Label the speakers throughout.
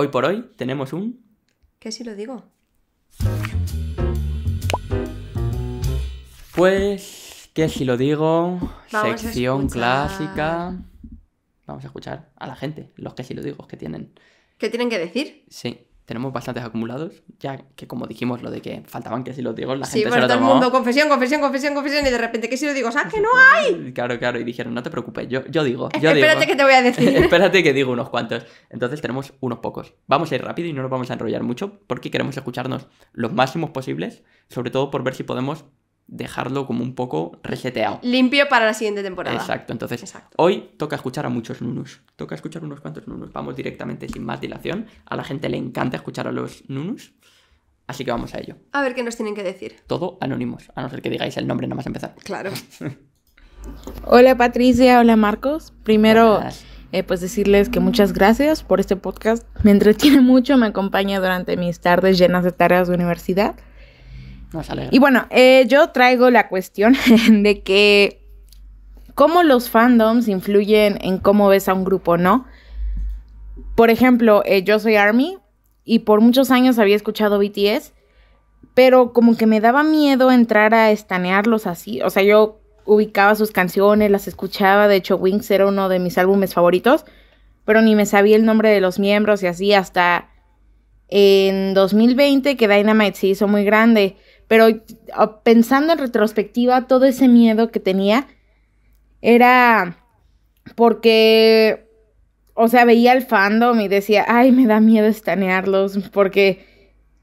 Speaker 1: Hoy por hoy tenemos un...
Speaker 2: ¿Qué si lo digo?
Speaker 1: Pues, ¿qué si lo digo?
Speaker 2: Vamos
Speaker 1: Sección
Speaker 2: escuchar.
Speaker 1: clásica. Vamos a escuchar a la gente, los que si lo digo, que tienen.
Speaker 2: ¿Qué tienen que decir?
Speaker 1: Sí, tenemos bastantes acumulados, ya que como dijimos lo de que faltaban que si lo digo, la
Speaker 2: Sí,
Speaker 1: gente se lo
Speaker 2: todo el
Speaker 1: tomó.
Speaker 2: mundo, confesión, confesión, confesión, confesión, y de repente, ¿qué si lo digo? ¿Sabes que no hay?
Speaker 1: Claro, claro, y dijeron, no te preocupes, yo, yo digo, yo
Speaker 2: Espérate
Speaker 1: digo.
Speaker 2: que te voy a decir.
Speaker 1: Espérate que digo unos cuantos. Entonces tenemos unos pocos. Vamos a ir rápido y no nos vamos a enrollar mucho porque queremos escucharnos los máximos posibles, sobre todo por ver si podemos dejarlo como un poco reseteado.
Speaker 2: Limpio para la siguiente temporada.
Speaker 1: Exacto, entonces
Speaker 2: Exacto.
Speaker 1: hoy toca escuchar a muchos nunus. Toca escuchar unos cuantos nunus. Vamos directamente sin más dilación. A la gente le encanta escuchar a los nunus. Así que vamos a ello.
Speaker 2: A ver qué nos tienen que decir.
Speaker 1: Todo anónimos, a no ser que digáis el nombre nada más empezar.
Speaker 2: Claro.
Speaker 3: Hola Patricia, hola Marcos. Primero, eh, pues decirles que muchas gracias por este podcast. Me entretiene mucho, me acompaña durante mis tardes llenas de tareas de universidad.
Speaker 1: Nos alegra.
Speaker 3: Y bueno, eh, yo traigo la cuestión de que cómo los fandoms influyen en cómo ves a un grupo, ¿no? Por ejemplo, eh, yo soy Army y por muchos años había escuchado BTS, pero como que me daba miedo entrar a estanearlos así. O sea, yo ubicaba sus canciones, las escuchaba, de hecho Wings era uno de mis álbumes favoritos, pero ni me sabía el nombre de los miembros y así hasta en 2020 que Dynamite se hizo muy grande. Pero ah, pensando en retrospectiva, todo ese miedo que tenía era porque, o sea, veía el fandom y decía, ay, me da miedo estanearlos porque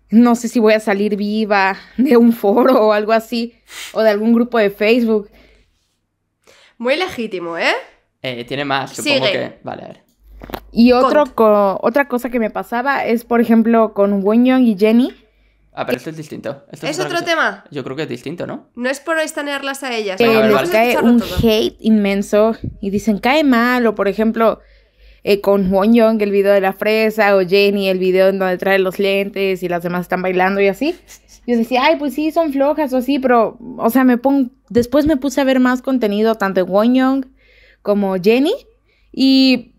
Speaker 3: no sé si voy a salir viva de un foro o algo así, o de algún grupo de Facebook.
Speaker 2: Muy legítimo, ¿eh?
Speaker 1: Eh, tiene más, supongo
Speaker 2: Sigue.
Speaker 1: que. Vale, a ver.
Speaker 3: Y otro co- otra cosa que me pasaba es, por ejemplo, con Wonyoung y Jenny.
Speaker 1: Ah, pero esto es distinto. Esto
Speaker 2: ¿Es otro
Speaker 1: cosa.
Speaker 2: tema?
Speaker 1: Yo creo que es distinto, ¿no?
Speaker 2: No es por estanearlas a ellas.
Speaker 3: que
Speaker 2: ¿no?
Speaker 1: A ver,
Speaker 3: les cae un
Speaker 2: todo.
Speaker 3: hate inmenso y dicen cae mal o por ejemplo eh, con Wonyoung el video de la fresa o Jenny el video en donde trae los lentes y las demás están bailando y así yo decía ay pues sí son flojas o así pero o sea me pongo después me puse a ver más contenido tanto de Wonyoung como Jenny y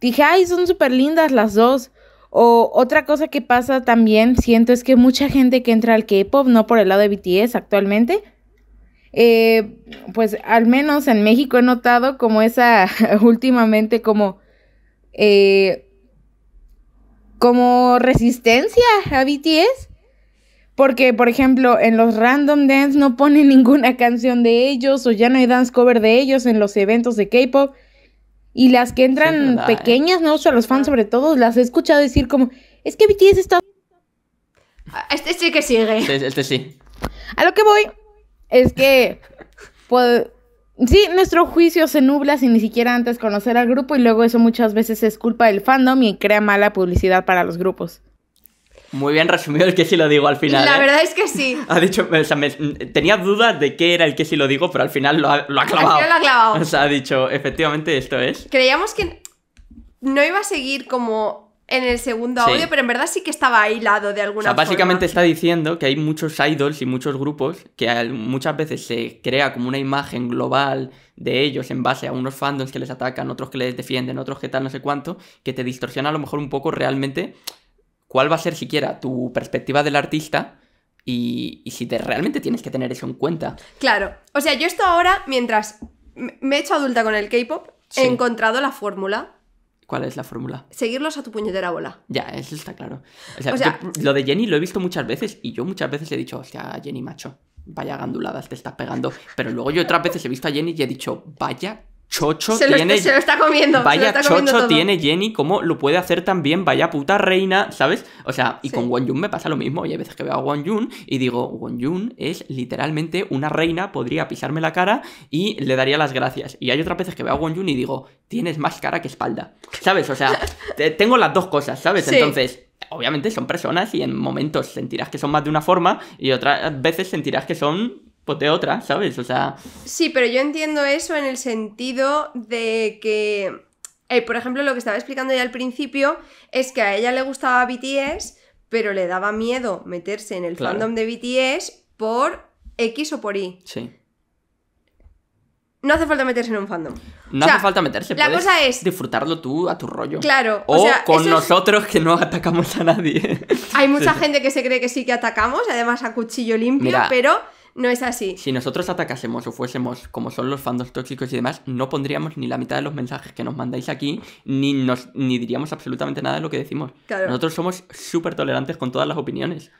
Speaker 3: dije ay son súper lindas las dos o otra cosa que pasa también siento es que mucha gente que entra al K-pop no por el lado de BTS actualmente eh, pues al menos en México he notado como esa últimamente como eh, como resistencia a BTS porque por ejemplo en los random dance no ponen ninguna canción de ellos o ya no hay dance cover de ellos en los eventos de K-pop y las que entran
Speaker 1: verdad, ¿eh?
Speaker 3: pequeñas no o sea, los fans sobre todo las he escuchado decir como es que BTS está
Speaker 2: Ah, Este sí que sigue.
Speaker 1: Este, este sí.
Speaker 3: A lo que voy es que, pues, sí, nuestro juicio se nubla sin ni siquiera antes conocer al grupo y luego eso muchas veces es culpa del fandom y crea mala publicidad para los grupos.
Speaker 1: Muy bien resumido el que si lo digo al final.
Speaker 2: La
Speaker 1: ¿eh?
Speaker 2: verdad es que sí.
Speaker 1: Ha dicho, o sea, me- tenía dudas de qué era el que si lo digo, pero al final lo ha, lo ha clavado.
Speaker 2: Al final lo ha clavado.
Speaker 1: O sea, ha dicho, efectivamente esto es.
Speaker 2: Creíamos que no iba a seguir como en el segundo
Speaker 1: Sí.
Speaker 2: audio, pero en verdad sí que estaba aislado de
Speaker 1: O
Speaker 2: alguna
Speaker 1: sea, básicamente está diciendo que hay muchos idols y muchos grupos que muchas veces se crea como una imagen global de ellos en base a unos fandoms que les atacan, otros que les defienden, otros que tal, no sé cuánto, que te distorsiona a lo mejor un poco realmente cuál va a ser siquiera tu perspectiva del artista y, y si te, realmente tienes que tener eso en cuenta.
Speaker 2: Claro. O sea, yo esto ahora, mientras me he hecho adulta con el K-pop,
Speaker 1: Sí.
Speaker 2: he encontrado la fórmula.
Speaker 1: ¿Cuál es la fórmula?
Speaker 2: Seguirlos a tu puñetera bola.
Speaker 1: Ya, eso está claro. O sea,
Speaker 2: O sea-
Speaker 1: yo- lo de Jenny lo he visto muchas veces y yo muchas veces he dicho, hostia, Jenny macho, vaya ganduladas te estás pegando. Pero luego yo otras veces he visto a Jenny y he dicho, vaya chocho
Speaker 2: Se
Speaker 1: tiene...
Speaker 2: se lo está comiendo.
Speaker 1: Vaya
Speaker 2: está
Speaker 1: chocho tiene Jenny, cómo lo puede hacer tan bien, vaya puta reina, ¿sabes? O sea, y
Speaker 2: Sí.
Speaker 1: con Won me pasa lo mismo. Y hay veces que veo a Won y digo, Won es literalmente una reina, podría pisarme la cara y le daría las gracias. Y hay otras veces que veo a Won y digo, tienes más cara que espalda, ¿sabes? O sea, te- tengo las dos cosas, ¿sabes?
Speaker 2: Sí.
Speaker 1: Entonces, obviamente son personas y en momentos sentirás que son más de una forma y otras veces sentirás que son pues otra, ¿sabes? O sea,
Speaker 2: Sí, pero yo entiendo eso en el sentido de que, eh, por ejemplo, lo que estaba explicando ya al principio es que a ella le gustaba BTS, pero le daba miedo meterse en el
Speaker 1: Claro.
Speaker 2: fandom de BTS por X o por Y.
Speaker 1: sí.
Speaker 2: no hace falta meterse en un fandom.
Speaker 1: No
Speaker 2: O sea,
Speaker 1: hace falta meterse,
Speaker 2: la
Speaker 1: puedes
Speaker 2: cosa es-
Speaker 1: disfrutarlo tú a tu rollo.
Speaker 2: Claro, o
Speaker 1: O,
Speaker 2: sea,
Speaker 1: con
Speaker 2: es-
Speaker 1: nosotros que no atacamos a nadie.
Speaker 2: Hay mucha gente que se cree que sí que atacamos, además a cuchillo limpio,
Speaker 1: Mira.
Speaker 2: pero no es así.
Speaker 1: Si nosotros atacásemos o fuésemos como son los fandoms tóxicos y demás, no pondríamos ni la mitad de los mensajes que nos mandáis aquí, ni, nos, ni diríamos absolutamente nada de lo que decimos.
Speaker 2: Claro.
Speaker 1: Nosotros somos súper tolerantes con todas las opiniones.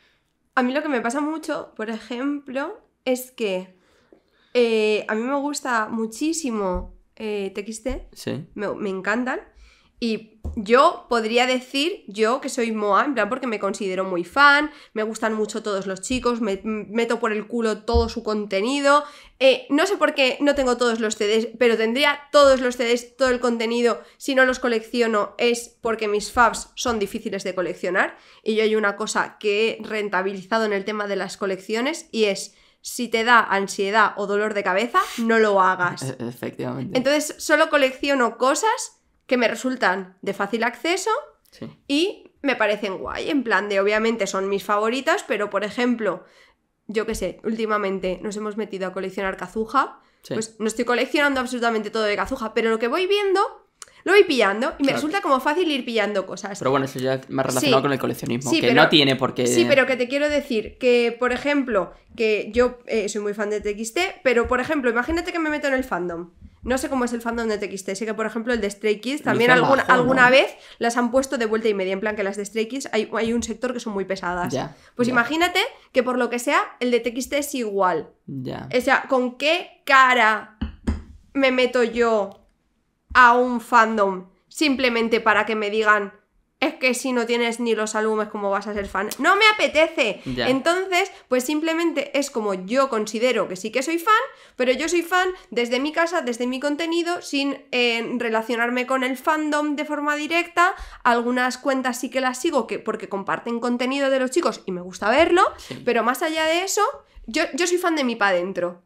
Speaker 2: A mí lo que me pasa mucho, por ejemplo, es que eh, a mí me gusta muchísimo eh, TXT,
Speaker 1: Sí.
Speaker 2: me, me encantan. Y yo podría decir, yo que soy Moa, en plan porque me considero muy fan, me gustan mucho todos los chicos, me meto por el culo todo su contenido. eh, no sé por qué no tengo todos los CDs, pero tendría todos los CDs, todo el contenido. Si no los colecciono es porque mis fabs son difíciles de coleccionar. Y yo hay una cosa que he rentabilizado en el tema de las colecciones y es, si te da ansiedad o dolor de cabeza, no lo hagas.
Speaker 1: E- Efectivamente.
Speaker 2: Entonces solo colecciono cosas que me resultan de fácil acceso
Speaker 1: Sí.
Speaker 2: y me parecen guay. En plan de, obviamente son mis favoritas, pero por ejemplo, yo qué sé, últimamente nos hemos metido a coleccionar Kazuha.
Speaker 1: Sí.
Speaker 2: Pues no estoy coleccionando absolutamente todo de Kazuha, pero lo que voy viendo, lo voy pillando y me
Speaker 1: Claro.
Speaker 2: resulta como fácil ir pillando cosas.
Speaker 1: Pero bueno, eso ya más relacionado
Speaker 2: Sí.
Speaker 1: con el coleccionismo.
Speaker 2: Sí,
Speaker 1: que
Speaker 2: pero-
Speaker 1: no tiene por qué.
Speaker 2: Sí, pero que te quiero decir que, por ejemplo, que yo eh, soy muy fan de TXT, pero por ejemplo, imagínate que me meto en el fandom. No sé cómo es el fandom de TXT. Sé que, por ejemplo, el de Stray Kids también alguna, alguna vez las han puesto de vuelta y media. En plan que las de Stray Kids hay, hay un sector que son muy pesadas.
Speaker 1: Ya,
Speaker 2: pues
Speaker 1: ya.
Speaker 2: imagínate que por lo que sea, el de TXT es igual.
Speaker 1: Ya.
Speaker 2: O sea, ¿con qué cara me meto yo a un fandom simplemente para que me digan es que si no tienes ni los álbumes, ¿cómo vas a ser fan? No me apetece.
Speaker 1: Ya.
Speaker 2: Entonces, pues simplemente es como yo considero que sí que soy fan, pero yo soy fan desde mi casa, desde mi contenido, sin eh, relacionarme con el fandom de forma directa. Algunas cuentas sí que las sigo que, porque comparten contenido de los chicos y me gusta verlo,
Speaker 1: Sí.
Speaker 2: pero más allá de eso, yo, yo soy fan de mi pa' dentro.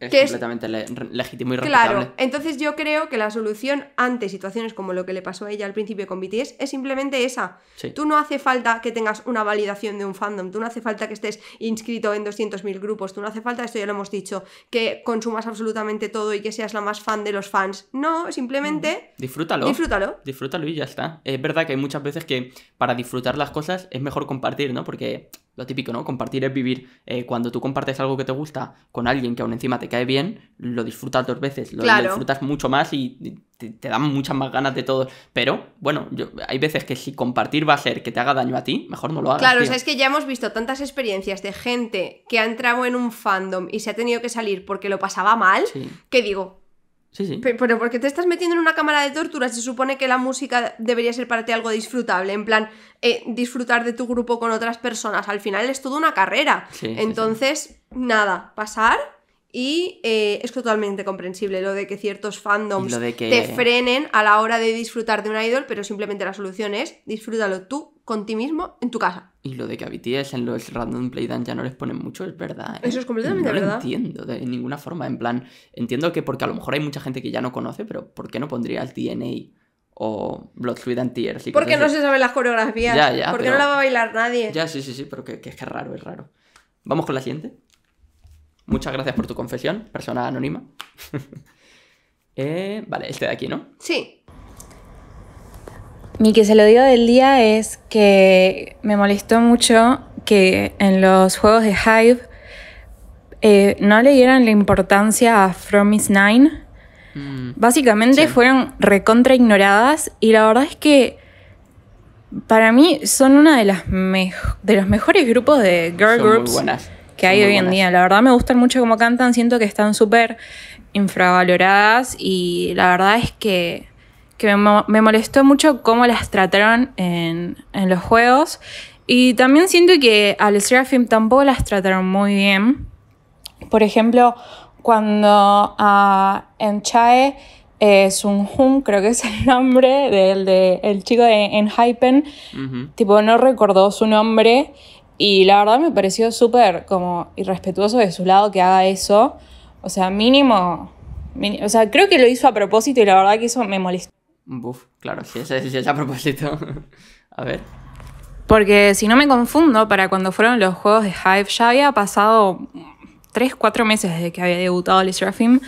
Speaker 1: Es
Speaker 2: que es-
Speaker 1: completamente le- legítimo y respetable.
Speaker 2: Claro, entonces yo creo que la solución ante situaciones como lo que le pasó a ella al principio con BTS es simplemente esa.
Speaker 1: Sí.
Speaker 2: Tú no hace falta que tengas una validación de un fandom, tú no hace falta que estés inscrito en 200.000 grupos, tú no hace falta, esto ya lo hemos dicho, que consumas absolutamente todo y que seas la más fan de los fans. No, simplemente
Speaker 1: Disfrútalo.
Speaker 2: disfrútalo.
Speaker 1: Disfrútalo y ya está. Es verdad que hay muchas veces que para disfrutar las cosas es mejor compartir, ¿no? Porque lo típico, ¿no? Compartir es vivir. Eh, cuando tú compartes algo que te gusta con alguien que aún encima te cae bien, lo disfrutas dos veces, lo, disfrutas mucho más y te, te dan muchas más ganas de todo. Pero, bueno, yo, hay veces que si compartir va a ser que te haga daño a ti, mejor no lo hagas.
Speaker 2: Claro, o sea, es que ya hemos visto tantas experiencias de gente que ha entrado en un fandom y se ha tenido que salir porque lo pasaba mal,
Speaker 1: Sí,
Speaker 2: que digo,
Speaker 1: sí, sí.
Speaker 2: Pe- Pero porque te estás metiendo en una cámara de tortura, se supone que la música debería ser para ti algo disfrutable, en plan, eh, disfrutar de tu grupo con otras personas. Al final es toda una carrera.
Speaker 1: Sí, sí, sí.
Speaker 2: Entonces, nada, pasar y eh, es totalmente comprensible lo de que ciertos fandoms
Speaker 1: que-
Speaker 2: te frenen a la hora de disfrutar de un idol, pero simplemente la solución es disfrútalo tú con ti mismo en tu casa.
Speaker 1: Y lo de que a BTS en los Random Playdance ya no les ponen mucho es verdad. ¿eh?
Speaker 2: Eso es completamente
Speaker 1: no
Speaker 2: verdad.
Speaker 1: lo entiendo de ninguna forma. En plan, entiendo que porque a lo mejor hay mucha gente que ya no conoce, pero ¿por qué no pondrías DNA o Blood, Sweat and Tears? y
Speaker 2: Porque no
Speaker 1: así?
Speaker 2: se saben las coreografías.
Speaker 1: Ya, ya,
Speaker 2: porque
Speaker 1: pero-
Speaker 2: no la va a bailar nadie.
Speaker 1: Ya, sí, sí, sí, pero que, que es que es raro, es raro. Vamos con la siguiente. Muchas gracias por tu confesión, persona anónima. Eh, vale, este de aquí, ¿no?
Speaker 2: Sí.
Speaker 4: Mi que se lo digo del día es que me molestó mucho que en los juegos de Hive eh, no le dieran la importancia a From Is Nine.
Speaker 1: Mm,
Speaker 4: Básicamente
Speaker 1: Sí.
Speaker 4: fueron recontra ignoradas y la verdad es que para mí son una de las de los mejores grupos de girl
Speaker 1: son
Speaker 4: groups
Speaker 1: buenas.
Speaker 4: que
Speaker 1: son
Speaker 4: hay hoy en día. La verdad me gustan mucho cómo cantan, siento que están súper infravaloradas y la verdad es que, que me, mo- me molestó mucho cómo las trataron en, en los juegos y también siento que al Seraphim tampoco las trataron muy bien. Por ejemplo, cuando a en Chae eh, Sun-hun, creo que es el nombre del de, el chico de Enhypen,
Speaker 1: Ujú.
Speaker 4: tipo no recordó su nombre y la verdad me pareció súper como irrespetuoso de su lado que haga eso. O sea, mínimo, mini- o sea, creo que lo hizo a propósito y la verdad que eso me molestó.
Speaker 1: Buf, claro, sí, ese sí es a propósito. a ver.
Speaker 4: Porque si no me confundo, para cuando fueron los juegos de Hive ya había pasado 3, 4 meses desde que había debutado Seraphim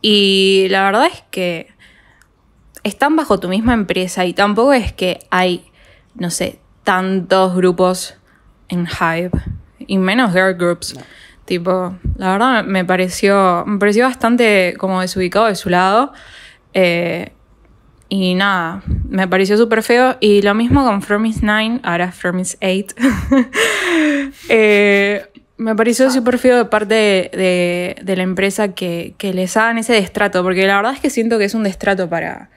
Speaker 4: Y la verdad es que están bajo tu misma empresa y tampoco es que hay, no sé, tantos grupos en Hype y menos girl groups. Tipo, la verdad me pareció, me pareció bastante como desubicado de su lado. Eh, y nada, me pareció súper feo. Y lo mismo con Formis 9, ahora Formis 8. eh, me pareció súper feo de parte de, de, la empresa que, que, les hagan ese destrato, porque la verdad es que siento que es un destrato para,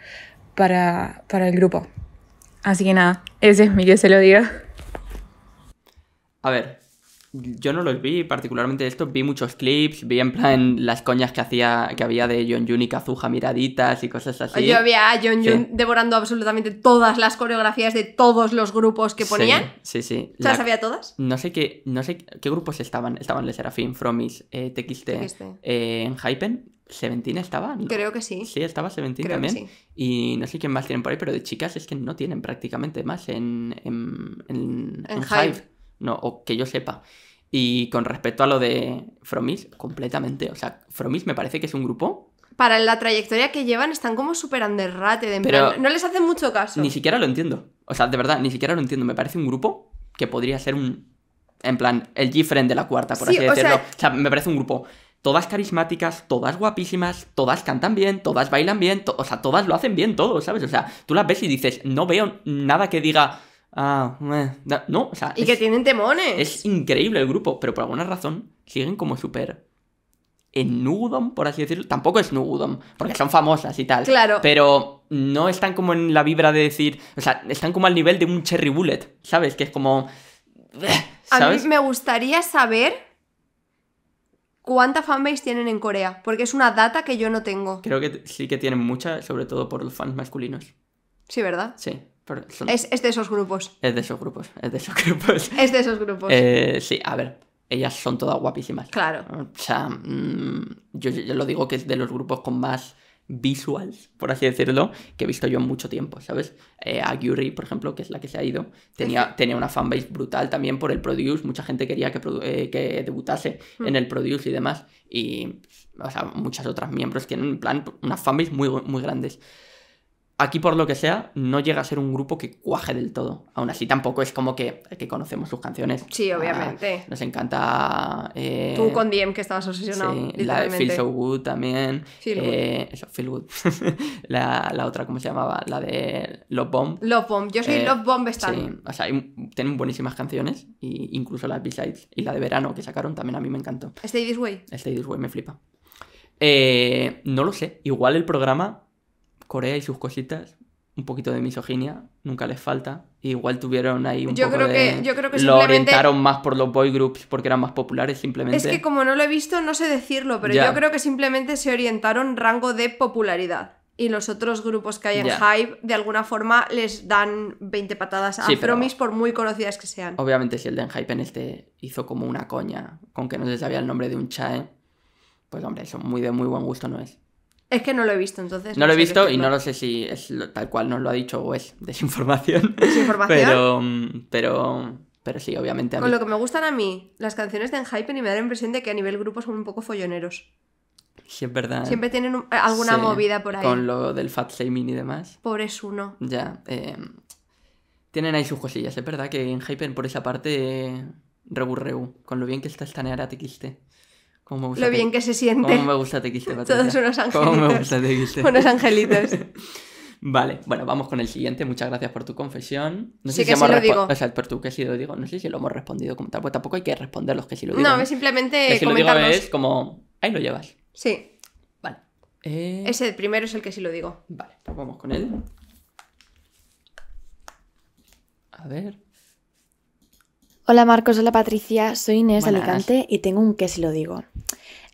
Speaker 4: para, para el grupo. Así que nada, ese es mi que se lo diga.
Speaker 1: A ver, yo no los vi particularmente esto, vi muchos clips, vi en plan las coñas que hacía, que había de John Jun y Kazuha miraditas y cosas así.
Speaker 2: Yo había a John Jun devorando absolutamente todas las coreografías de todos los grupos que ponían.
Speaker 1: Sí, sí.
Speaker 2: ¿Se las sabía todas?
Speaker 1: No sé qué, no sé qué grupos estaban. Estaban Le Serafín, Fromis, eh, TXT, eh, en Hypen. Seventeen estaba.
Speaker 2: Creo que sí.
Speaker 1: Sí, estaba Seventeen también. Y no sé quién más tienen por ahí, pero de chicas es que no tienen prácticamente más en, en, en, en Hype. No, o que yo sepa. Y con respecto a lo de Fromis, completamente. O sea, Fromis me parece que es un grupo.
Speaker 2: Para la trayectoria que llevan, están como súper underrated. En Pero plan, no les hace mucho caso.
Speaker 1: Ni siquiera lo entiendo. O sea, de verdad, ni siquiera lo entiendo. Me parece un grupo que podría ser un. En plan, el G-Friend de la cuarta, por así decirlo. o sea, me parece un grupo todas carismáticas, todas guapísimas, todas cantan bien, todas bailan bien, o sea, todas lo hacen bien, todo, ¿sabes? O sea, tú las ves y dices, no veo nada que diga, Ah, no, o sea.
Speaker 2: Y que tienen temones.
Speaker 1: Es increíble el grupo, pero por alguna razón siguen como súper. En Nugudom, por así decirlo. Tampoco es Nugudom, porque son famosas y tal.
Speaker 2: Claro.
Speaker 1: Pero no están como en la vibra de decir. O sea, están como al nivel de un Cherry Bullet, ¿sabes? Que es como.
Speaker 2: A mí me gustaría saber cuánta fanbase tienen en Corea, porque es una data que yo no tengo.
Speaker 1: Creo que sí que tienen mucha, sobre todo por los fans masculinos.
Speaker 2: Sí, ¿verdad?
Speaker 1: Sí.
Speaker 2: Es, de esos grupos.
Speaker 1: Es de esos grupos, es de esos grupos.
Speaker 2: Es de esos grupos.
Speaker 1: Eh, sí, a ver, ellas son todas guapísimas.
Speaker 2: Claro.
Speaker 1: O sea, mm, yo, lo digo que es de los grupos con más visuals, por así decirlo, que he visto yo en mucho tiempo, ¿sabes? Eh, a Yuri, por ejemplo, que es la que se ha ido, tenía, tenía una fanbase brutal también por el Produce, mucha gente quería que, eh, que debutase en el Produce y demás, y, o sea, muchas otras miembros tienen, en plan, unas fanbase muy, muy grandes. Aquí, por lo que sea, no llega a ser un grupo que cuaje del todo. Aún así, tampoco es como que, que conocemos sus canciones.
Speaker 2: Sí, obviamente.
Speaker 1: nos encanta. Eh,
Speaker 2: Tú con Diem, que estabas obsesionado.
Speaker 1: Sí, la de Feel So Good también. Feel eh, Eso, Feel Good. la, la, otra, ¿cómo se llamaba? La de Love Bomb.
Speaker 2: Love Bomb. Yo soy eh, Love Bomb Stan.
Speaker 1: Sí, o sea, tienen buenísimas canciones. Y incluso las B-Sides. Y la de verano que sacaron también a mí me encantó.
Speaker 2: Stay This Way.
Speaker 1: Stay This Way, me flipa. Eh, no lo sé. Igual el programa Corea y sus cositas, un poquito de misoginia, nunca les falta. Igual tuvieron ahí un
Speaker 2: yo
Speaker 1: poco
Speaker 2: creo
Speaker 1: de...
Speaker 2: Que, yo creo que
Speaker 1: Lo orientaron más por los boy groups porque eran más populares simplemente.
Speaker 2: Es que como no lo he visto, no sé decirlo, pero yo creo que simplemente se orientaron rango de popularidad. Y los otros grupos que hay en Hype, de alguna forma, les dan 20 patadas a Fromis por muy conocidas que sean.
Speaker 1: Obviamente, si el de Hype en este hizo como una coña con que no se sabía el nombre de un chae, pues hombre, eso muy de muy buen gusto no es.
Speaker 2: Es que no lo he visto, entonces.
Speaker 1: No, lo he visto y no lo sé si es tal cual nos lo ha dicho o es desinformación.
Speaker 2: ¿Desinformación?
Speaker 1: Pero, pero, pero sí, obviamente.
Speaker 2: A Con lo que me gustan a mí, las canciones de Enhypen y me da la impresión de que a nivel grupo son un poco folloneros.
Speaker 1: Sí, es verdad.
Speaker 2: Siempre tienen alguna movida por ahí.
Speaker 1: Con lo del fat shaming y demás.
Speaker 2: Por eso uno.
Speaker 1: Ya. Eh, tienen ahí sus cosillas, es verdad que en Hypen por esa parte. rebu con lo bien que está estanear TXT
Speaker 2: lo bien que se siente.
Speaker 1: ¿Cómo me gusta TXT,
Speaker 2: Patricia? Todos unos angelitos.
Speaker 1: ¿Cómo me gusta TXT?
Speaker 2: unos angelitos.
Speaker 1: Vale, bueno, vamos con el siguiente. Muchas gracias por tu confesión.
Speaker 2: No sé sí, si que sí lo digo.
Speaker 1: O sea, por tu que sí lo digo. No sé si lo hemos respondido como tal. Pues tampoco hay que responder los que sí lo digo.
Speaker 2: No, simplemente
Speaker 1: que si lo digo es como... Ahí lo llevas.
Speaker 2: Sí.
Speaker 1: Vale. Eh...
Speaker 2: Ese primero es el que sí lo digo.
Speaker 1: Vale, pues vamos con él. A ver.
Speaker 5: Hola Marcos, hola Patricia, soy Inés de Alicante y tengo un que si lo digo.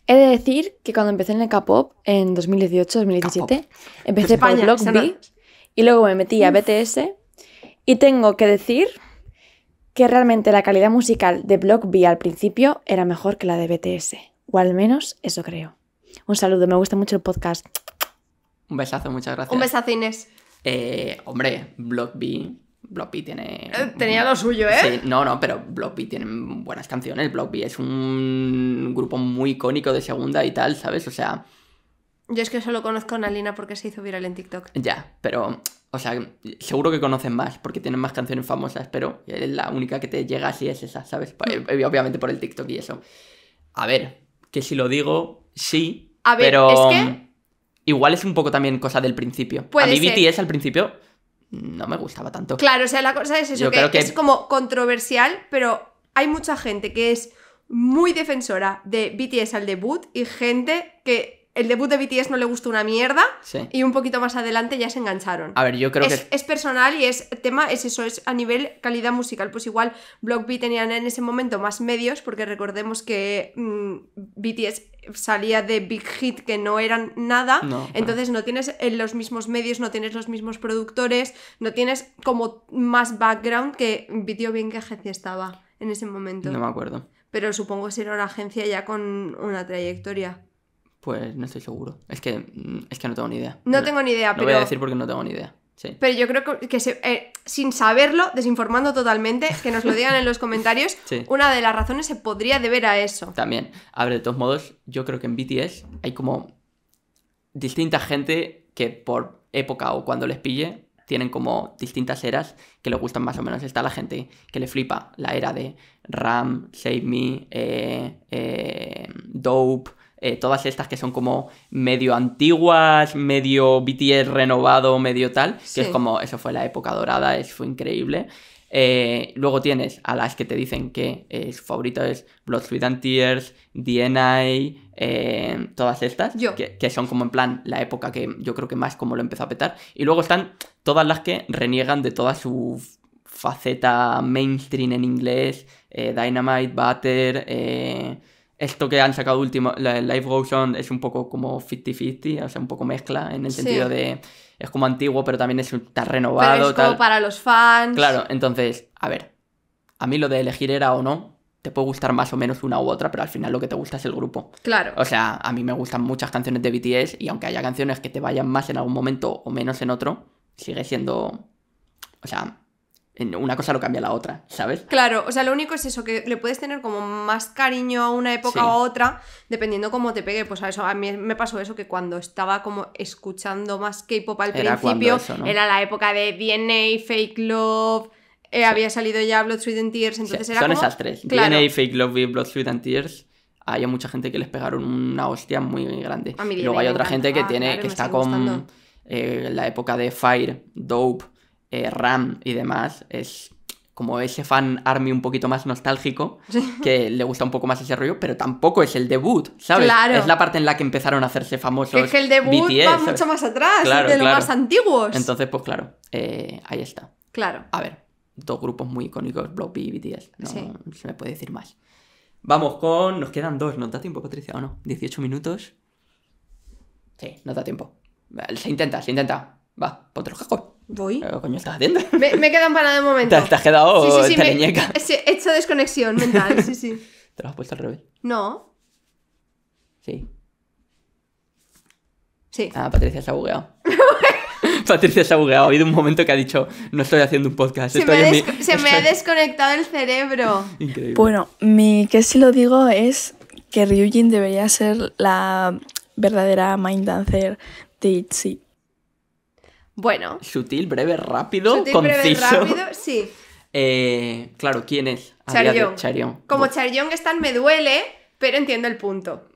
Speaker 5: He de decir que cuando empecé en el K-pop en 2018-2017, empecé por Block B y luego me metí a BTS y tengo que decir que realmente la calidad musical de Block B al principio era mejor que la de BTS, o al menos eso creo. Un saludo, me gusta mucho el podcast.
Speaker 1: Un besazo, muchas gracias.
Speaker 2: Un besazo Inés.
Speaker 1: Eh, hombre, Block B Bloppy tiene.
Speaker 2: Eh, tenía lo suyo, ¿eh?
Speaker 1: Sí, no, no, pero Bloppy tiene buenas canciones. Bloppy es un grupo muy icónico de segunda y tal, ¿sabes? O sea,
Speaker 2: Yo es que solo conozco a Nalina porque se hizo viral en TikTok.
Speaker 1: Ya, pero, o sea, seguro que conocen más porque tienen más canciones famosas, pero la única que te llega así es esa, ¿sabes?
Speaker 2: Mm.
Speaker 1: Eh, Obviamente por el TikTok y eso. A ver, que si lo digo, sí,
Speaker 2: A ver,
Speaker 1: pero
Speaker 2: es que-
Speaker 1: igual es un poco también cosa del principio.
Speaker 2: Puede
Speaker 1: a mí
Speaker 2: ser.
Speaker 1: BTS al principio no me gustaba tanto.
Speaker 2: Claro, o sea, la cosa es eso,
Speaker 1: Yo
Speaker 2: que,
Speaker 1: creo que-
Speaker 2: es como controversial, pero hay mucha gente que es muy defensora de BTS al debut y gente que el debut de BTS no le gustó una mierda
Speaker 1: Sí.
Speaker 2: y un poquito más adelante ya se engancharon.
Speaker 1: A ver, yo creo
Speaker 2: es,
Speaker 1: que
Speaker 2: es personal y es tema, es eso, es a nivel calidad musical. Pues igual Block B tenían en ese momento más medios, porque recordemos que mm, BTS salía de Big Hit que no eran nada.
Speaker 1: No,
Speaker 2: entonces no tienes eh, los mismos medios, no tienes los mismos productores, no tienes como más background que Video bien que agencia estaba en ese momento.
Speaker 1: no me acuerdo.
Speaker 2: Pero supongo que será una agencia ya con una trayectoria.
Speaker 1: Pues no estoy seguro. Es que, mm, es que no tengo ni idea.
Speaker 2: No tengo ni idea,
Speaker 1: Lo
Speaker 2: pero...
Speaker 1: voy a decir porque no tengo ni idea. Sí.
Speaker 2: Pero yo creo que, que se- eh, sin saberlo, desinformando totalmente, que nos lo digan en los comentarios,
Speaker 1: Sí.
Speaker 2: una de las razones se podría deber a eso.
Speaker 1: También. A ver, de todos modos, yo creo que en BTS hay como distinta gente que por época o cuando les pille tienen como distintas eras que les gustan más o menos. Está la gente que le flipa la era de Ram, Save Me, eh, eh, Dope, eh, todas estas que son como medio antiguas, medio BTS renovado, medio tal, que es como, eso fue la época dorada, eso fue increíble. Eh, luego tienes a las que te dicen que eh, su favorito es Blood, Sweat and Tears, DNI, eh, todas estas,
Speaker 2: Yo.
Speaker 1: Que, que son como en plan la época que yo creo que más como lo empezó a petar. Y luego están todas las que reniegan de toda su faceta mainstream en inglés, Dynamite, Butter, eh, esto que han sacado último, la- Life Goes On, es un poco como 50-50, o sea, un poco mezcla en el
Speaker 2: Sí.
Speaker 1: sentido de es como antiguo, pero también es, está
Speaker 2: Pero
Speaker 1: renovado,
Speaker 2: es como
Speaker 1: tal.
Speaker 2: para los fans.
Speaker 1: Claro, entonces, a ver, a mí lo de elegir era o no, te puede gustar más o menos una u otra, pero al final lo que te gusta es el grupo.
Speaker 2: Claro.
Speaker 1: O sea, a mí me gustan muchas canciones de BTS y aunque haya canciones que te vayan más en algún momento o menos en otro, sigue siendo... O sea, una cosa lo cambia la otra, ¿sabes?
Speaker 2: Claro, o sea, lo único es eso, que le puedes tener como más cariño a una época
Speaker 1: Sí.
Speaker 2: o a otra, dependiendo cómo te pegue. Pues a eso, a mí me pasó eso, que cuando estaba como escuchando más K-pop al
Speaker 1: Era
Speaker 2: principio,
Speaker 1: eso, ¿no?
Speaker 2: era la época de DNA, Fake Love, eh, había salido ya Blood, Sweat and Tears, entonces
Speaker 1: Sí,
Speaker 2: era
Speaker 1: son
Speaker 2: como...
Speaker 1: esas tres.
Speaker 2: Claro.
Speaker 1: DNA, Fake Love y Blood, Sweat and Tears. Hay mucha gente que les pegaron una hostia muy grande.
Speaker 2: A mí
Speaker 1: Y luego hay otra gente que tiene
Speaker 2: claro,
Speaker 1: que está con eh, la época de Fire, Dope, eh, Ram y demás. Es como ese fan army un poquito más nostálgico, que le gusta un poco más ese rollo, pero tampoco es el debut, ¿sabes?
Speaker 2: Claro.
Speaker 1: Es la parte en la que empezaron a hacerse famosos.
Speaker 2: Es que el debut
Speaker 1: BTS,
Speaker 2: va
Speaker 1: ¿sabes?
Speaker 2: mucho más atrás,
Speaker 1: Claro,
Speaker 2: de los
Speaker 1: claro.
Speaker 2: más antiguos.
Speaker 1: Entonces, pues claro, eh, ahí está.
Speaker 2: Claro.
Speaker 1: A ver, dos grupos muy icónicos, Block y BTS. No
Speaker 2: Sí.
Speaker 1: se me puede decir más. Vamos con. Nos quedan dos. ¿Nos da tiempo, Patricia, o no? ¿18 minutos? Sí, nos da tiempo. Se intenta, se intenta. Va, ponte los cascos.
Speaker 2: Voy.
Speaker 1: ¿Qué coño estás haciendo?
Speaker 2: Me, me quedan para de momento.
Speaker 1: Te, te has quedado
Speaker 2: Sí, sí, sí,
Speaker 1: teleñeca.
Speaker 2: he hecho desconexión mental, sí, sí.
Speaker 1: Te lo has puesto al revés.
Speaker 2: No,
Speaker 1: Sí.
Speaker 2: sí.
Speaker 1: Ah, Patricia se ha bugueado. Patricia se ha bugueado. Ha habido un momento que ha dicho: No estoy haciendo un podcast.
Speaker 2: Se,
Speaker 1: estoy
Speaker 2: me ha,
Speaker 1: en mi-
Speaker 2: des- se me ha desconectado el cerebro.
Speaker 1: Increíble.
Speaker 5: Bueno, mi que si lo digo es que Ryujin debería ser la verdadera mind dancer de ITZY.
Speaker 2: Bueno,
Speaker 1: Sutil, breve, rápido,
Speaker 2: sutil, breve,
Speaker 1: conciso.
Speaker 2: rápido, sí.
Speaker 1: Eh, claro, ¿quién es?
Speaker 2: Charyong. Como
Speaker 1: Bu-
Speaker 2: Charyong es tan me duele, pero entiendo el punto.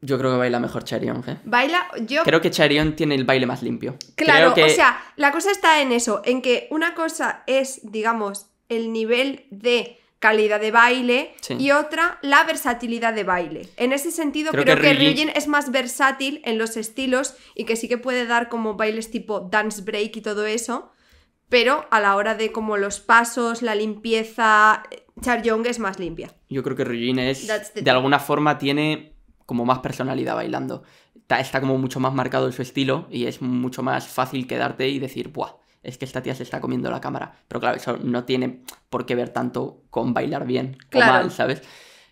Speaker 1: Yo creo que baila mejor Charyong, ¿eh?
Speaker 2: Baila, yo
Speaker 1: Creo que Charyong tiene el baile más limpio.
Speaker 2: Claro,
Speaker 1: que...
Speaker 2: o sea, la cosa está en eso, en que una cosa es, digamos, el nivel de calidad de baile
Speaker 1: Sí.
Speaker 2: y otra la versatilidad de baile. En ese sentido,
Speaker 1: Creo
Speaker 2: creo,
Speaker 1: que
Speaker 2: que,
Speaker 1: Ryujin-
Speaker 2: es más versátil en los estilos y que sí que puede dar como bailes tipo dance break y todo eso, pero a la hora de como los pasos, la limpieza, Charyong es más limpia.
Speaker 1: Yo creo que Ryujin es,
Speaker 2: the
Speaker 1: de alguna forma, tiene como más personalidad bailando. Está, está como mucho más marcado en su estilo y es mucho más fácil quedarte y decir, ¡buah! Es que esta tía se está comiendo la cámara. Pero claro, eso no tiene por qué ver tanto con bailar bien
Speaker 2: Claro.
Speaker 1: o mal, ¿sabes?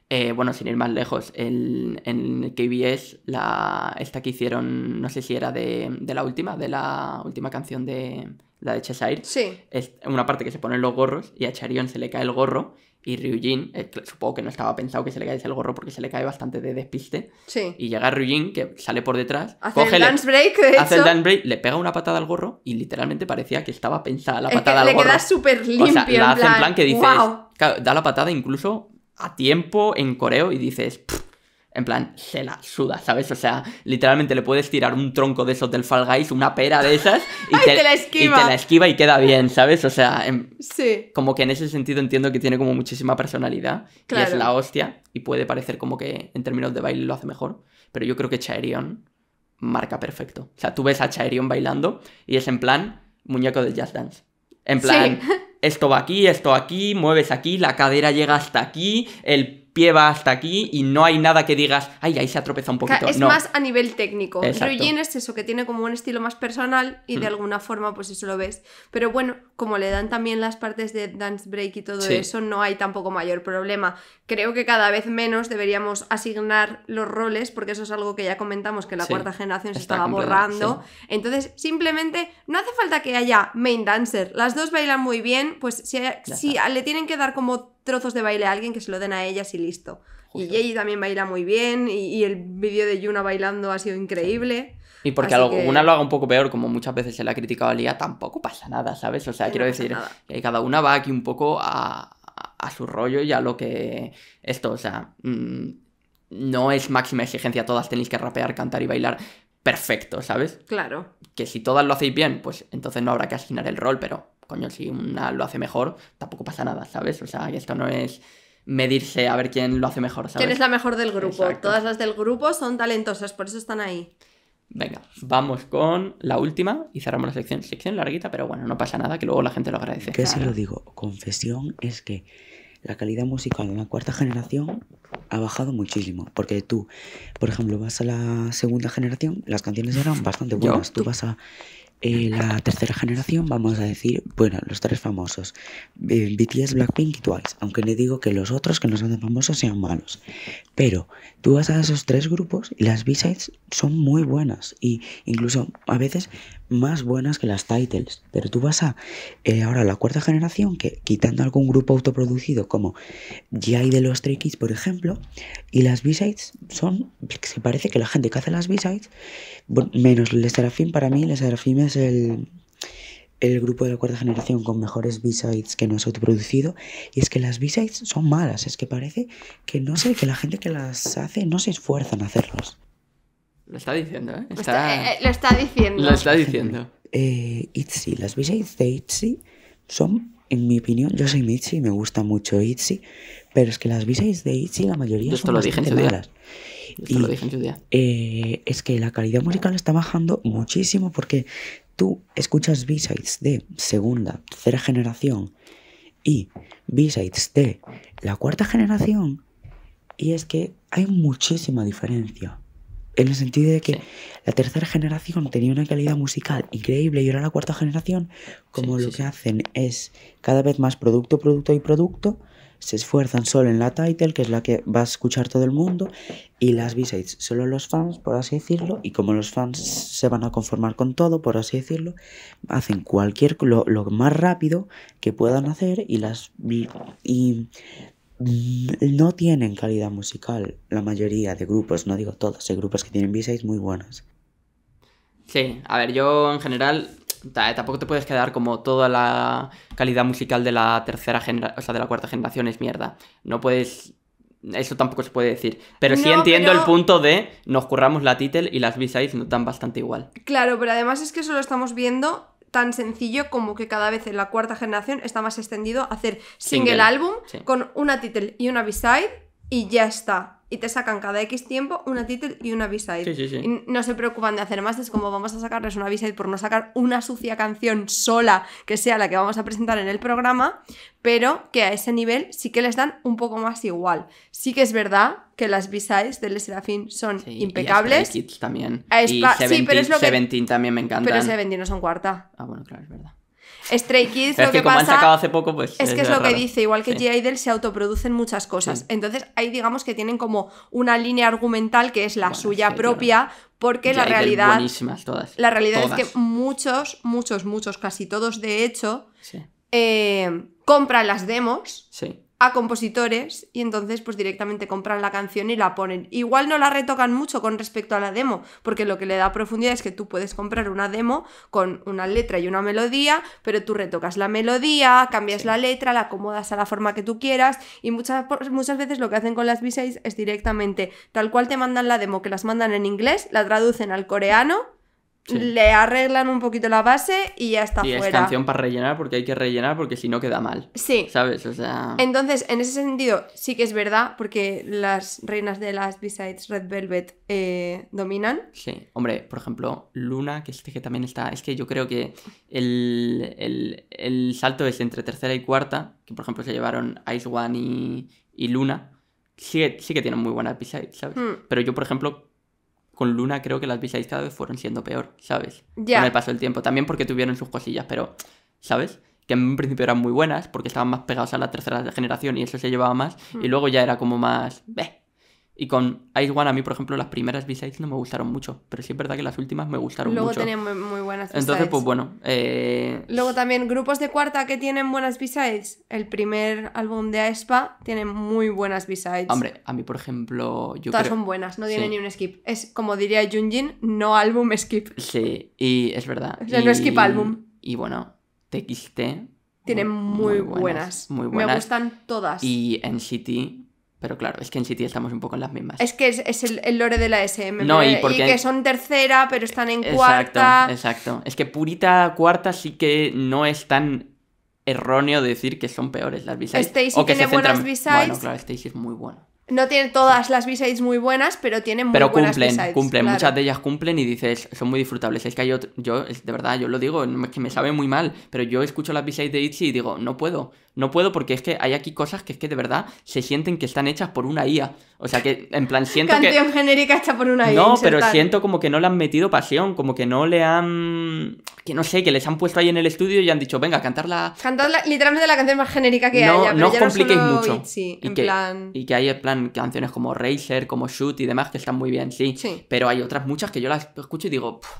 Speaker 1: Eh, bueno, sin ir más lejos, el- en el KBS, la, esta que hicieron, no sé si era de, de la última, de la última canción de la de Cheshire,
Speaker 2: Sí.
Speaker 1: es una parte que se ponen los gorros y a Charion se le cae el gorro y Ryujin, eh, supongo que no estaba pensado que se le cayese el gorro porque se le cae bastante de despiste,
Speaker 2: Sí.
Speaker 1: y llega Ryujin que sale por detrás,
Speaker 2: Hace el
Speaker 1: coge, le-
Speaker 2: dance break, de
Speaker 1: hace el dance break, le pega una patada al gorro y literalmente parecía que estaba pensada la
Speaker 2: es que
Speaker 1: patada al
Speaker 2: le
Speaker 1: gorro.
Speaker 2: queda súper limpio.
Speaker 1: o sea, la hace en plan que dices,
Speaker 2: "Guau".
Speaker 1: claro, da la patada incluso a tiempo en coreo y dices, "Pff", en plan, se la suda, ¿sabes? O sea, literalmente le puedes tirar un tronco de esos del Fall Guys, una pera de esas, y,
Speaker 2: Ay, te la esquiva.
Speaker 1: y te la esquiva y queda bien, ¿sabes? O sea, en-
Speaker 2: Sí.
Speaker 1: como que en ese sentido entiendo que tiene como muchísima personalidad y
Speaker 2: Claro.
Speaker 1: es la hostia y puede parecer como que en términos de baile lo hace mejor, pero yo creo que Chaerion marca perfecto. O sea, tú ves a Chaerion bailando y es en plan muñeco del jazz dance. En plan,
Speaker 2: Sí.
Speaker 1: esto va aquí, esto aquí, mueves aquí, la cadera llega hasta aquí, el pie va hasta aquí y no hay nada que digas, ay, ahí se ha tropezado un poquito.
Speaker 2: es
Speaker 1: no.
Speaker 2: más a nivel técnico. Ryujin es eso, que tiene como un estilo más personal y de
Speaker 1: Mm.
Speaker 2: alguna forma pues eso lo ves. Pero bueno, como le dan también las partes de dance break y todo
Speaker 1: Sí.
Speaker 2: eso, no hay tampoco mayor problema. Creo que cada vez menos deberíamos asignar los roles, porque eso es algo que ya comentamos que la
Speaker 1: Sí,
Speaker 2: cuarta generación se
Speaker 1: está
Speaker 2: estaba borrando. Entonces, simplemente no hace falta que haya main dancer. Las dos bailan muy bien, pues si,
Speaker 1: Ya
Speaker 2: si le tienen que dar como trozos de baile a alguien, que se lo den a ellas y listo. Y. Yeji también baila muy bien y, y el vídeo de Yuna bailando ha sido increíble.
Speaker 1: Y porque
Speaker 2: Así
Speaker 1: alguna
Speaker 2: que-
Speaker 1: lo haga un poco peor, como muchas veces se le ha criticado a Lía, tampoco pasa nada, ¿sabes? O sea, quiero decir, que cada una va aquí un poco a, su rollo y a lo que... Esto, o sea, mm, no es máxima exigencia, todas tenéis que rapear, cantar y bailar perfecto, ¿sabes?
Speaker 2: Claro.
Speaker 1: Que si todas lo hacéis bien, pues entonces no habrá que asignar el rol, pero coño, si una lo hace mejor, tampoco pasa nada, ¿sabes? O sea, que esto no es medirse a ver quién lo hace mejor, ¿sabes?
Speaker 2: ¿Quién es la mejor del grupo?
Speaker 1: Exacto.
Speaker 2: Todas las del grupo son talentosas, por eso están ahí.
Speaker 1: Venga, vamos con la última y cerramos la sección. Sección larguita, pero bueno, no pasa nada, que luego la gente lo agradece.
Speaker 6: Que si lo digo, confesión es que la calidad musical en la cuarta generación ha bajado muchísimo. Porque tú, por ejemplo, vas a la segunda generación, las canciones eran bastante
Speaker 1: Yo,
Speaker 6: buenas. Tú vas a eh, la tercera generación, vamos a decir, bueno, los tres famosos: eh, BTS, Blackpink y Twice. Aunque le digo que los otros que no son tan famosos sean malos. Pero tú vas a esos tres grupos y las B-sides son muy buenas. Y incluso a veces más buenas que las titles. Pero tú vas a eh, ahora la cuarta generación, que quitando algún grupo autoproducido como Jai de los Stray Kids, por ejemplo, y las B-sides son, se parece que la gente que hace las B-sides, menos Les Serafim, para mí Les Serafim es el, el grupo de la cuarta generación con mejores B-sides que no es autoproducido, y es que las B-sides son malas, es que parece que no sé, que la gente que las hace no se esfuerza en hacerlos.
Speaker 1: Lo está diciendo, ¿eh?
Speaker 2: Lo
Speaker 1: Está-
Speaker 2: está, eh, lo está diciendo.
Speaker 1: Lo está diciendo.
Speaker 6: Eh, Itzy, las B-sides de Itzy son, en mi opinión, yo soy Mitzi y me gusta mucho Itzy, pero es que las B-sides de Itzy la mayoría
Speaker 1: Yo esto
Speaker 6: son
Speaker 1: lo dije en su día.
Speaker 6: malas.
Speaker 1: Esto lo dije en su día.
Speaker 6: Eh, es que la calidad musical está bajando muchísimo porque tú escuchas B-sides de segunda, tercera generación y B-sides de la cuarta generación y es que hay muchísima diferencia. En el sentido de que
Speaker 1: Sí.
Speaker 6: la tercera generación tenía una calidad musical increíble y ahora la cuarta generación, como
Speaker 1: Sí,
Speaker 6: lo
Speaker 1: sí,
Speaker 6: que hacen es cada vez más producto, producto y producto, se esfuerzan solo en la title, que es la que va a escuchar todo el mundo, y las B-sides solo los fans, por así decirlo, y como los fans se van a conformar con todo, por así decirlo, hacen cualquier lo, lo más rápido que puedan hacer y las y no tienen calidad musical la mayoría de grupos, no digo todos, hay grupos que tienen B-sides muy buenas.
Speaker 1: Sí, a ver, yo en general ta- tampoco te puedes quedar como toda la calidad musical de la tercera generación, o sea, de la cuarta generación es mierda. No puedes... Eso tampoco se puede decir. Pero sí
Speaker 2: No,
Speaker 1: entiendo
Speaker 2: pero-
Speaker 1: el punto de nos curramos la title y las B-sides nos dan bastante igual.
Speaker 2: Claro, pero además es que eso lo estamos viendo tan sencillo como que cada vez en la cuarta generación está más extendido hacer single,
Speaker 1: Single,
Speaker 2: álbum
Speaker 1: sí.
Speaker 2: con una title y una B-side y ya está. Y te sacan cada X tiempo una title y una B-side.
Speaker 1: Sí, sí, sí.
Speaker 2: Y no se preocupan de hacer más, es como vamos a sacarles una B-side por no sacar una sucia canción sola que sea la que vamos a presentar en el programa, pero que a ese nivel sí que les dan un poco más igual. Sí que es verdad que las B-sides de Les Serafín son
Speaker 1: y
Speaker 2: impecables,
Speaker 1: Stray Kids también.
Speaker 2: A
Speaker 1: y
Speaker 2: sí, pero es lo que-
Speaker 1: Seventeen también me encantan.
Speaker 2: pero 20 no son cuarta.
Speaker 1: Ah, bueno, claro, es verdad.
Speaker 2: Stray Kids lo
Speaker 1: es que
Speaker 2: que
Speaker 1: como han
Speaker 2: pasa
Speaker 1: sacado hace poco, pues.
Speaker 2: es que es lo que dice, igual que
Speaker 1: Sí.
Speaker 2: G-Idol se autoproducen muchas cosas.
Speaker 1: Sí.
Speaker 2: Entonces, ahí digamos que tienen como una línea argumental que es la
Speaker 1: Bueno,
Speaker 2: suya
Speaker 1: sí,
Speaker 2: propia, porque la realidad,
Speaker 1: Buenísimas todas.
Speaker 2: la realidad es que muchos, muchos, muchos, casi todos de hecho,
Speaker 1: Sí,
Speaker 2: eh, compran las demos
Speaker 1: sí.
Speaker 2: A compositores y entonces pues directamente compran la canción y la ponen. Igual no la retocan mucho con respecto a la demo, porque lo que le da profundidad es que tú puedes comprar una demo con una letra y una melodía, pero tú retocas la melodía, cambias
Speaker 1: Sí.
Speaker 2: la letra, la acomodas a la forma que tú quieras y muchas, muchas veces lo que hacen con las B6 es directamente tal cual te mandan la demo, que las mandan en inglés, la traducen al coreano,
Speaker 1: Sí.
Speaker 2: le arreglan un poquito la base y ya está
Speaker 1: Y es
Speaker 2: fuera.
Speaker 1: canción para rellenar porque hay que rellenar porque si no queda mal.
Speaker 2: Sí.
Speaker 1: ¿Sabes? O sea.
Speaker 2: Entonces, en ese sentido, sí que es verdad, porque las reinas de las B-Sides Red Velvet eh, dominan.
Speaker 1: Sí, hombre, por ejemplo, Luna, que este que también está. Es que yo creo que el, el- el salto es entre tercera y cuarta, que por ejemplo se llevaron Ice One y, y Luna. Sí, que- sí que tienen muy buenas B-sides, ¿sabes?
Speaker 2: Hmm.
Speaker 1: Pero yo, por ejemplo, con Luna creo que las B-sides cada vez fueron siendo peor, ¿sabes?
Speaker 2: Ya.
Speaker 1: Con el paso del tiempo. También porque tuvieron sus cosillas, pero, ¿sabes? Que en un principio eran muy buenas porque estaban más pegados a la tercera generación y eso se llevaba más. Y
Speaker 2: Hmm.
Speaker 1: luego ya era como más. "Beh". Y con Ice One, a mí, por ejemplo, las primeras B-sides no me gustaron mucho. Pero sí es verdad que las últimas me gustaron
Speaker 2: Luego
Speaker 1: mucho.
Speaker 2: tienen muy, muy buenas
Speaker 1: Entonces,
Speaker 2: B-Sides.
Speaker 1: pues bueno. eh,
Speaker 2: Luego también grupos de cuarta que tienen buenas B-Sides. El primer álbum de Aespa tiene muy buenas B-Sides.
Speaker 1: Hombre, a mí, por ejemplo, yo
Speaker 2: Todas
Speaker 1: creo...
Speaker 2: son buenas, no tiene
Speaker 1: Sí.
Speaker 2: ni un skip. Es como diría Junjin, no álbum skip.
Speaker 1: Sí, y es verdad.
Speaker 2: O sea, no
Speaker 1: y-
Speaker 2: es skip álbum.
Speaker 1: Y bueno, TXT...
Speaker 2: Tienen muy, buenas.
Speaker 1: Muy
Speaker 2: Me
Speaker 1: buenas.
Speaker 2: gustan todas.
Speaker 1: Y NCT... Pero claro, es que en City estamos un poco en las mismas.
Speaker 2: Es que es, es el, el lore de la SM.
Speaker 1: No, y porque-
Speaker 2: que son tercera, pero están en
Speaker 1: Exacto,
Speaker 2: cuarta.
Speaker 1: exacto. Es que Purita cuarta sí que no es tan erróneo decir que son peores las B-sides.
Speaker 2: Stacy
Speaker 1: o que
Speaker 2: tiene
Speaker 1: se centran-
Speaker 2: buenas B-sides.
Speaker 1: Bueno, claro, Stacy es muy buena.
Speaker 2: No tiene todas las B-sides muy buenas, pero tienen muy
Speaker 1: Pero
Speaker 2: buenas
Speaker 1: cumplen, cumplen.
Speaker 2: claro.
Speaker 1: Muchas de ellas cumplen y dices, son muy disfrutables. Es que hay otro, yo, de verdad, yo lo digo, es que me sabe muy mal, pero yo escucho las B-sides de ITZY y digo, no puedo, no puedo porque es que hay aquí cosas que es que de verdad se sienten que están hechas por una IA. O sea que, en plan, siento
Speaker 2: Canción
Speaker 1: que...
Speaker 2: genérica hecha por una
Speaker 1: No, pero siento como que no le han metido pasión, como que no le han... Que no sé, que les han puesto ahí en el estudio y han dicho, venga, cantarla...
Speaker 2: Cantad la- literalmente la canción más genérica que
Speaker 1: no,
Speaker 2: haya, pero
Speaker 1: no os
Speaker 2: ya
Speaker 1: compliquéis mucho. Y,
Speaker 2: en
Speaker 1: que,
Speaker 2: plan...
Speaker 1: y que hay en plan canciones como Racer, como Shoot y demás que están muy bien, sí.
Speaker 2: Sí.
Speaker 1: Pero hay otras muchas que yo las escucho y digo, "Puf,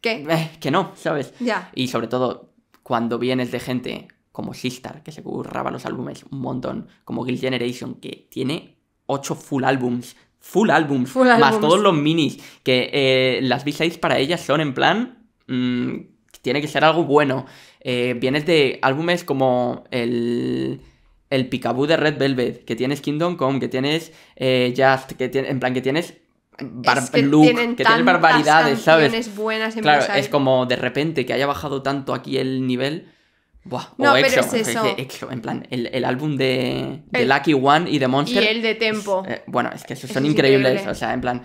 Speaker 2: ¿Qué?
Speaker 1: eh, que no, ¿sabes?
Speaker 2: Ya.
Speaker 1: Y sobre todo cuando vienes de gente como Sistar, que se curraba los álbumes un montón, como Guild Generation, que tiene 8 full albums. Full albums,
Speaker 2: Full
Speaker 1: más
Speaker 2: albums.
Speaker 1: todos los minis, que eh, las B-sides para ellas son en plan, mm, tiene que ser algo bueno. Eh, vienes de álbumes como el, el Picaboo de Red Velvet, que tienes Kingdom Come, que tienes eh, Just, que tiene, en plan que tienes bar-
Speaker 2: Es que
Speaker 1: Look,
Speaker 2: tienen
Speaker 1: que tienes
Speaker 2: tantas
Speaker 1: barbaridades, ¿sabes?
Speaker 2: buenas en
Speaker 1: Claro, es como de repente que haya bajado tanto aquí el nivel. Buah,
Speaker 2: No,
Speaker 1: o
Speaker 2: pero
Speaker 1: EXO,
Speaker 2: es eso.
Speaker 1: EXO, en plan, el, el álbum de, de
Speaker 2: El-
Speaker 1: Lucky One y de Monster.
Speaker 2: Y el de Tempo.
Speaker 1: eh, bueno, es que esos
Speaker 2: Eso
Speaker 1: son
Speaker 2: es
Speaker 1: increíbles.
Speaker 2: increíble.
Speaker 1: O sea, en plan.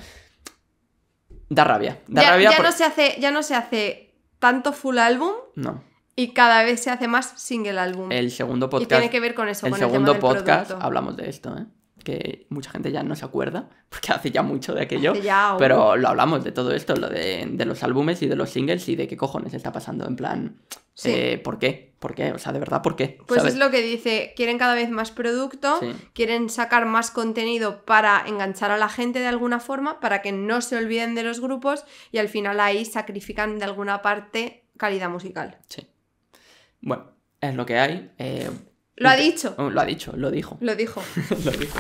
Speaker 1: Da rabia. Da
Speaker 2: ya,
Speaker 1: rabia
Speaker 2: ya
Speaker 1: por-
Speaker 2: no se hace, ya no se hace tanto full álbum
Speaker 1: No.
Speaker 2: y cada vez se hace más single álbum.
Speaker 1: El segundo
Speaker 2: y
Speaker 1: podcast.
Speaker 2: tiene que ver con eso,
Speaker 1: el
Speaker 2: con el
Speaker 1: segundo
Speaker 2: tema del
Speaker 1: podcast
Speaker 2: producto.
Speaker 1: hablamos de esto, ¿eh? Que mucha gente ya no se acuerda, porque hace ya mucho de aquello.
Speaker 2: Ya
Speaker 1: Pero lo hablamos de todo esto, lo de, de los álbumes y de los singles y de qué cojones está pasando. En plan,
Speaker 2: Sí.
Speaker 1: eh, ¿por qué? ¿Por qué? O sea, de verdad, ¿por qué?
Speaker 2: Pues
Speaker 1: ¿Sabes?
Speaker 2: es lo que dice, quieren cada vez más producto,
Speaker 1: Sí.
Speaker 2: quieren sacar más contenido para enganchar a la gente de alguna forma, para que no se olviden de los grupos y al final ahí sacrifican de alguna parte calidad musical.
Speaker 1: Sí. Bueno, es lo que hay. eh,
Speaker 2: lo ha dicho.
Speaker 1: Oh, lo ha dicho, lo dijo.
Speaker 2: Lo dijo.
Speaker 1: lo dijo.